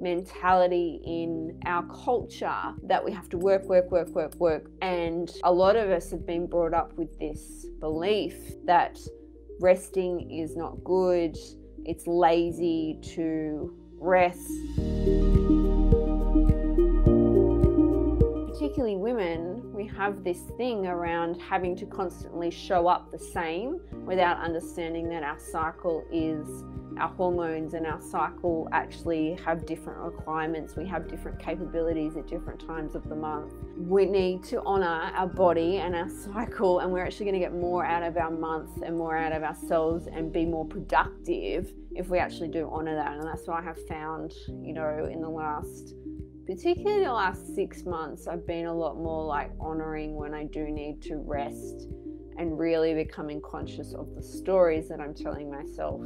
mentality in our culture that we have to work, work, work, work, work. And a lot of us have been brought up with this belief that resting is not good, it's lazy to rest. Particularly women, we have this thing around having to constantly show up the same without understanding that our cycle is our hormones and our cycle actually have different requirements. We have different capabilities at different times of the month. We need to honor our body and our cycle, and we're actually going to get more out of our month and more out of ourselves and be more productive if we actually do honor that. And that's what I have found, you know, in the last particularly the last six months, I've been a lot more like honoring when I do need to rest and really becoming conscious of the stories that I'm telling myself.